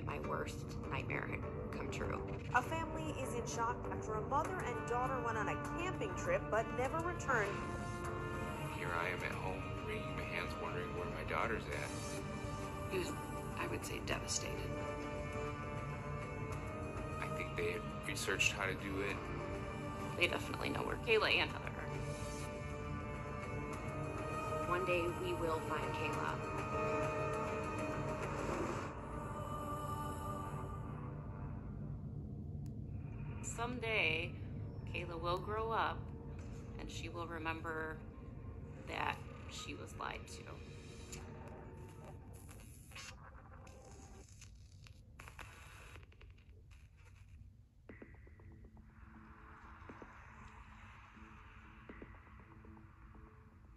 that my worst nightmare had come true. A family is in shock after a mother and daughter went on a camping trip but never returned. Here I am at home, wringing my hands, wondering where my daughter's at. He was, I would say, devastated. I think they had researched how to do it. They definitely know where Kayla and Heather are. One day we will find Kayla. Someday, Kayla will grow up and she will remember that she was lied to.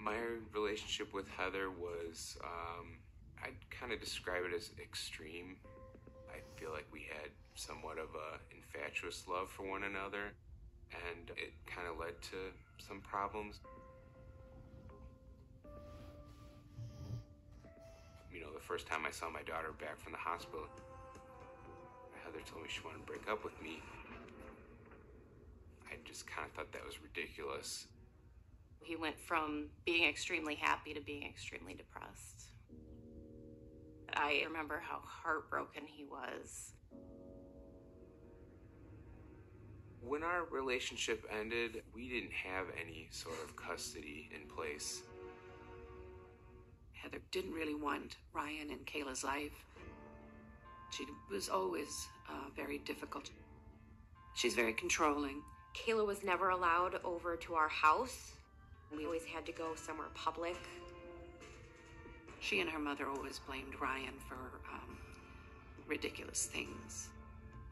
My relationship with Heather was, um, I'd kind of describe it as extreme. Somewhat of a infatuous love for one another, and it kind of led to some problems. You know, the first time I saw my daughter back from the hospital, Heather told me she wanted to break up with me. I just kind of thought that was ridiculous. He went from being extremely happy to being extremely depressed. I remember how heartbroken he was. When our relationship ended, we didn't have any sort of custody in place. Heather didn't really want Ryan in Kayla's life. She was always uh, very difficult. She's very controlling. Kayla was never allowed over to our house. We always had to go somewhere public. She and her mother always blamed Ryan for um, ridiculous things.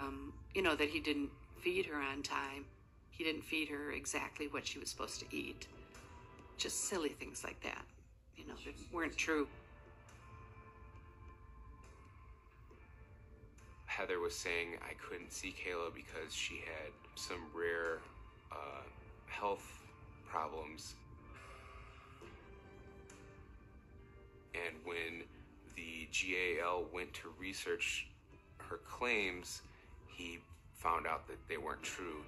Um, you know, that he didn't feed her on time, he didn't feed her exactly what she was supposed to eat. Just silly things like that, you know, that weren't true. Heather was saying I couldn't see Kayla because she had some rare uh, health problems. And when the GAL went to research her claims, he found out that they weren't true.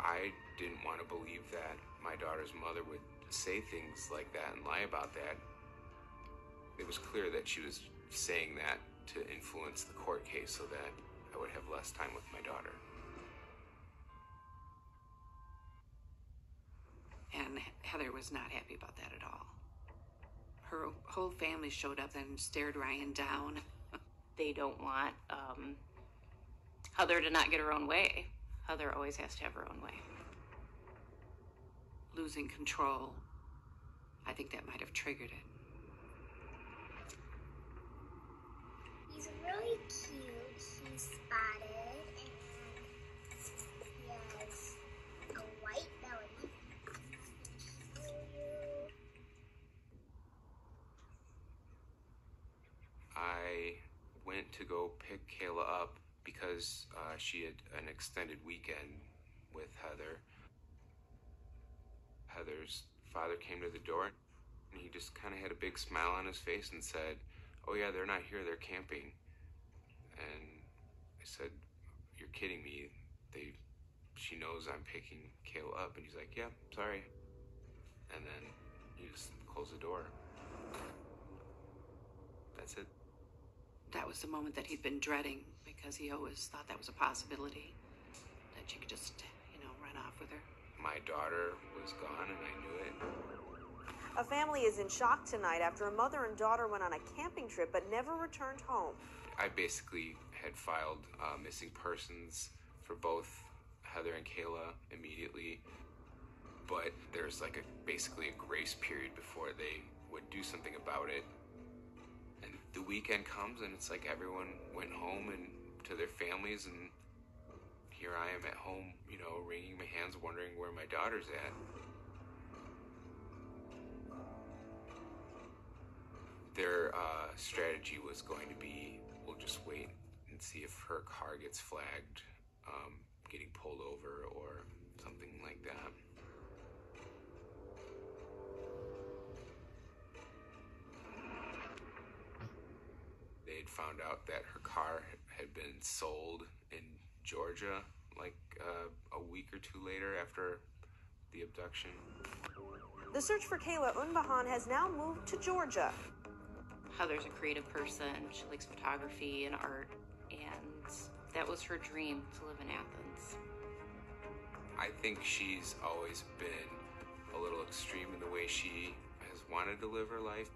I didn't want to believe that my daughter's mother would say things like that and lie about that. It was clear that she was saying that to influence the court case so that I would have less time with my daughter. And Heather was not happy about that at all. Her whole family showed up and stared Ryan down. They don't want um, Heather to not get her own way. Heather always has to have her own way. Losing control. I think that might have triggered it. He's really cute. He's spotted and he has a white belly. I went to go pick Kayla up because uh, she had an extended weekend with Heather. Heather's father came to the door and he just kind of had a big smile on his face and said, Oh, yeah, they're not here, they're camping. And I said, You're kidding me. They, she knows I'm picking Kayla up. And he's like, Yeah, sorry. And then he just closed the door. That's it. That was the moment that he'd been dreading because he always thought that was a possibility. That she could just, you know, run off with her. My daughter was gone and I knew it. A family is in shock tonight after a mother and daughter went on a camping trip but never returned home. I basically had filed uh, missing persons for both Heather and Kayla immediately, but there's like a basically a grace period before they would do something about it. And the weekend comes and it's like everyone went home and to their families and here I am at home, you know, wringing my hands wondering where my daughter's at. Their uh, strategy was going to be we'll just wait and see if her car gets flagged, um, getting pulled over or something like that. They had found out that her car had been sold in Georgia like uh, a week or two later after the abduction. The search for Kayla Unbehaun has now moved to Georgia. Heather's a creative person. She likes photography and art, and that was her dream to live in Athens. I think she's always been a little extreme in the way she has wanted to live her life.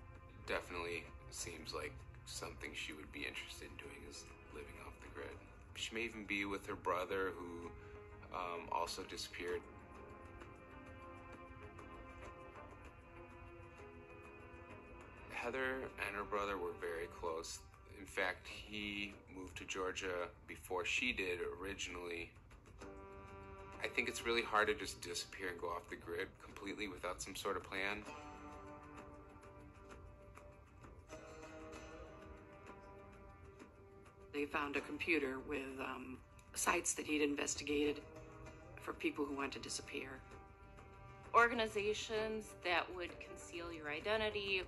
Definitely seems like something she would be interested in doing is She may even be with her brother who um, also disappeared. Heather and her brother were very close. In fact, he moved to Georgia before she did originally. I think it's really hard to just disappear and go off the grid completely without some sort of plan. They found a computer with um, sites that he'd investigated for people who want to disappear. Organizations that would conceal your identity.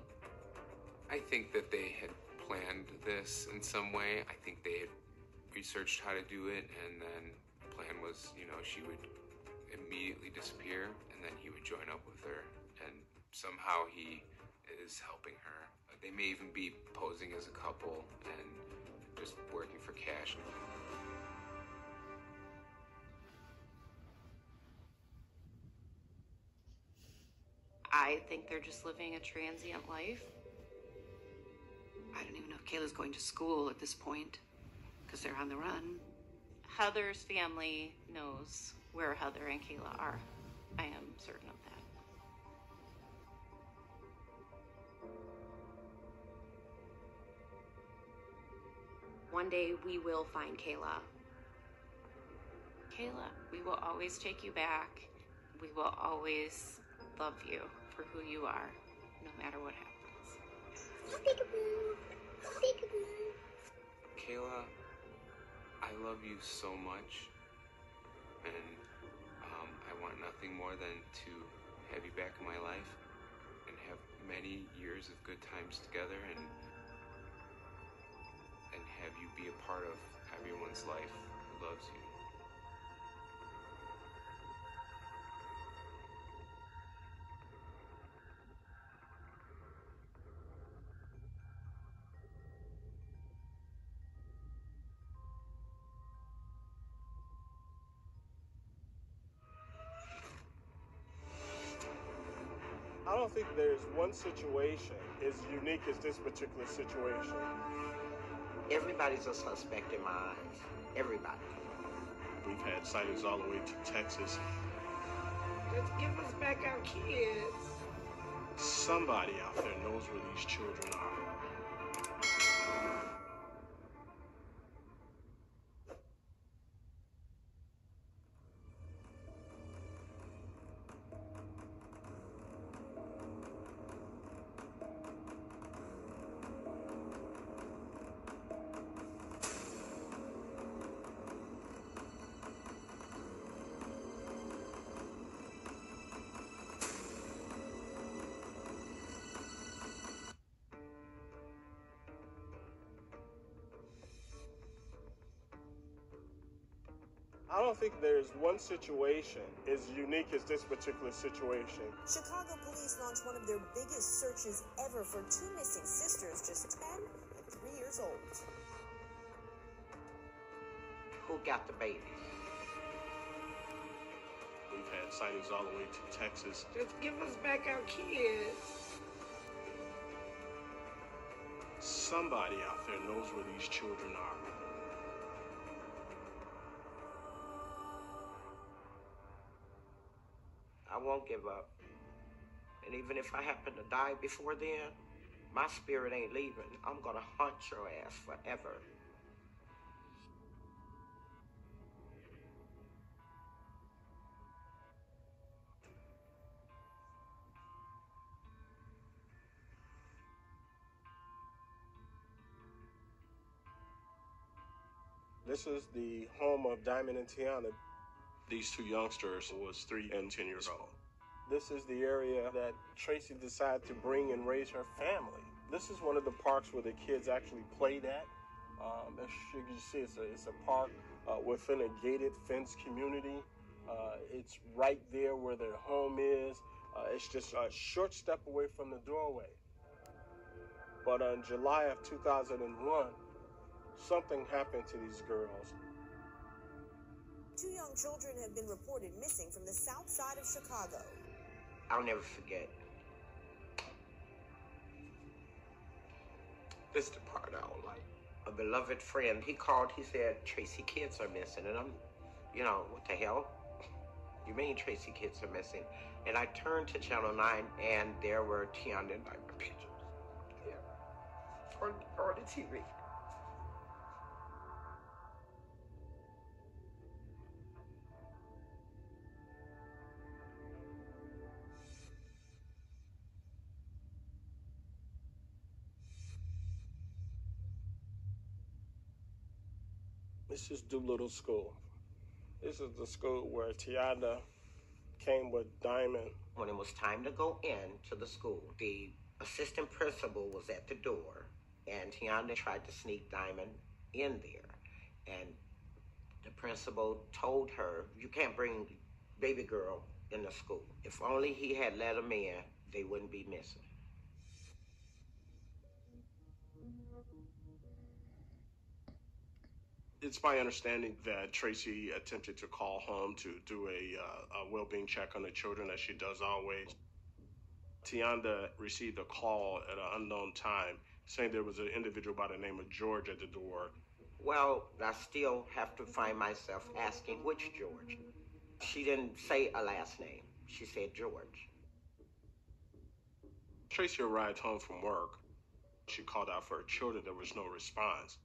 I think that they had planned this in some way. I think they had researched how to do it, and then the plan was, you know, she would immediately disappear, and then he would join up with her, and somehow he is helping her. They may even be posing as a couple and just working for cash. I think they're just living a transient life. I don't even know if Kayla's going to school at this point because they're on the run. Heather's family knows where Heather and Kayla are. I am certain of that. One day we will find Kayla. Kayla, we will always take you back. We will always love you for who you are, no matter what happens. Peekaboo. Peekaboo. Kayla, I love you so much, and um, I want nothing more than to have you back in my life and have many years of good times together and and have you be a part of everyone's life who loves you. I don't think there's one situation as unique as this particular situation. Everybody's a suspect in my eyes. Everybody. We've had sightings all the way to Texas. Just give us back our kids. Somebody out there knows where these children are. I don't think there's one situation as unique as this particular situation. Chicago police launched one of their biggest searches ever for two missing sisters, just 10 and 3 years old. Who got the babies? We've had sightings all the way to Texas. Just give us back our kids. Somebody out there knows where these children are. Won't give up. And even if I happen to die before then, my spirit ain't leaving. I'm gonna haunt your ass forever. This is the home of Diamond and Tionda. These two youngsters was three and ten years old. This is the area that Tracy decided to bring and raise her family. This is one of the parks where the kids actually played at. Um, as you can see, it's a, it's a park uh, within a gated fence community. Uh, it's right there where their home is. Uh, it's just a short step away from the doorway. But in July of 2001, something happened to these girls. Two young children have been reported missing from the south side of Chicago. I'll never forget. This the part I don't like. A beloved friend, he called, he said, Tracy kids are missing. And I'm, you know, what the hell? You mean Tracy kids are missing? And I turned to Channel 9 and there were Tionda and Diamond pictures. Yeah. On, on the TV. This is Doolittle School. This is the school where Tionda came with Diamond. When it was time to go in to the school, the assistant principal was at the door, and Tionda tried to sneak Diamond in there. And the principal told her, You can't bring baby girl in the school. If only he had let him in, they wouldn't be missing. It's my understanding that Tracy attempted to call home to do a, uh, a well-being check on the children, as she does always. Tionda received a call at an unknown time saying there was an individual by the name of George at the door. Well, I still have to find myself asking which George. She didn't say a last name. She said George. Tracy arrived home from work. She called out for her children. There was no response.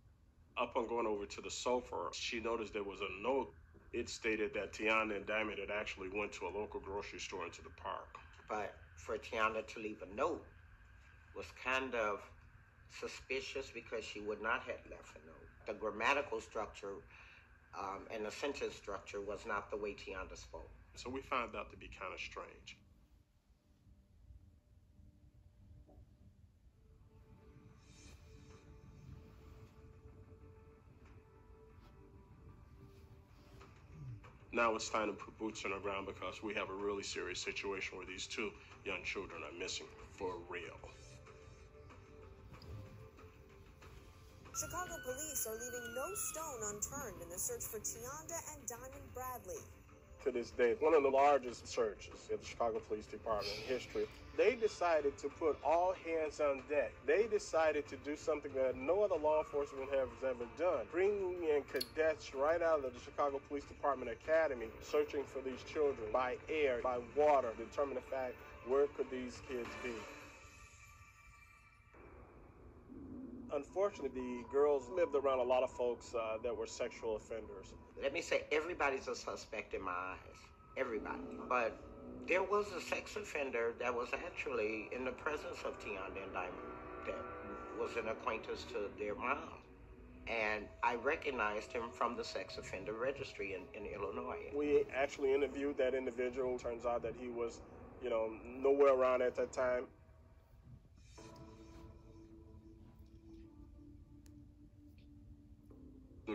Upon going over to the sofa, she noticed there was a note. It stated that Tionda and Diamond had actually went to a local grocery store into the park. But for Tionda to leave a note was kind of suspicious because she would not have left a note. The grammatical structure um, and the sentence structure was not the way Tionda spoke. So we found out to be kind of strange. Now it's time to put boots on the ground because we have a really serious situation where these two young children are missing for real. Chicago police are leaving no stone unturned in the search for Tionda and Diamond Bradley. To this day, one of the largest searches in the Chicago Police Department in history. They decided to put all hands on deck. They decided to do something that no other law enforcement has ever done. Bringing in cadets right out of the Chicago Police Department Academy, searching for these children by air, by water, determine the fact where could these kids be. unfortunately, the girls lived around a lot of folks uh, that were sexual offenders. Let me say, everybody's a suspect in my eyes. Everybody. But there was a sex offender that was actually in the presence of Tionda and Diamond that was an acquaintance to their mom. And I recognized him from the sex offender registry in, in Illinois. We actually interviewed that individual. Turns out that he was, you know, nowhere around at that time.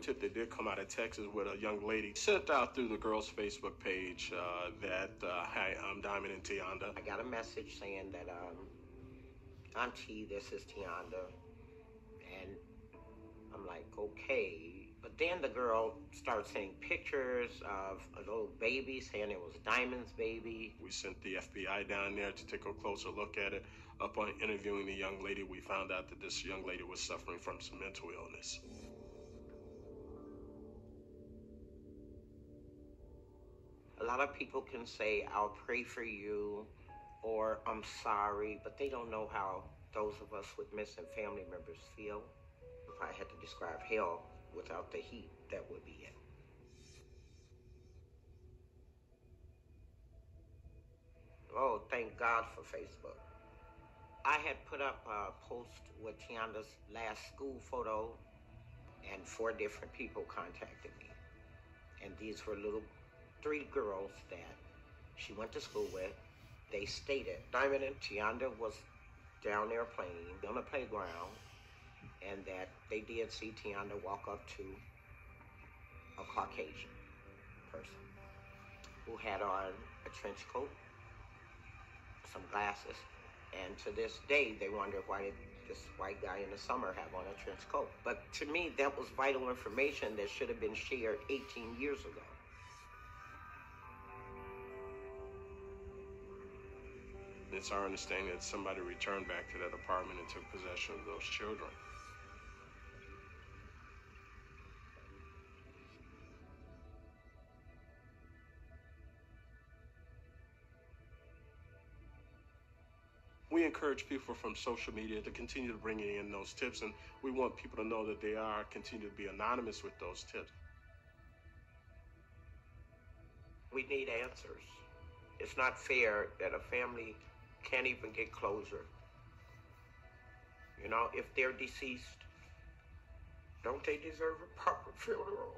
Tip that did come out of Texas with a young lady sent out through the girl's Facebook page uh, that, uh, hi, I'm Diamond and Tionda. I got a message saying that, um, Auntie, this is Tionda. And I'm like, okay. But then the girl started sending pictures of a little baby, saying it was Diamond's baby. We sent the FBI down there to take a closer look at it. Upon interviewing the young lady, we found out that this young lady was suffering from some mental illness. A lot of people can say, I'll pray for you or I'm sorry, but they don't know how those of us with missing family members feel. If I had to describe hell without the heat, that would be it. Oh, thank God for Facebook. I had put up a post with Tionda's last school photo, and four different people contacted me. And these were little three girls that she went to school with. They stated Diamond and Tionda was down there playing on the playground. and that they did see Tionda walk up to a Caucasian person who had on a trench coat, some glasses, and to this day they wonder why did this white guy in the summer have on a trench coat. But to me, that was vital information that should have been shared 18 years ago. It's our understanding that somebody returned back to that apartment and took possession of those children. We encourage people from social media to continue to bring in those tips, and we want people to know that they are continue to be anonymous with those tips. We need answers. It's not fair that a family can't even get closure. You know, if they're deceased, don't they deserve a proper funeral?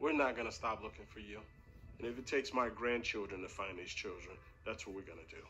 We're not going to stop looking for you. And if it takes my grandchildren to find these children, that's what we're going to do.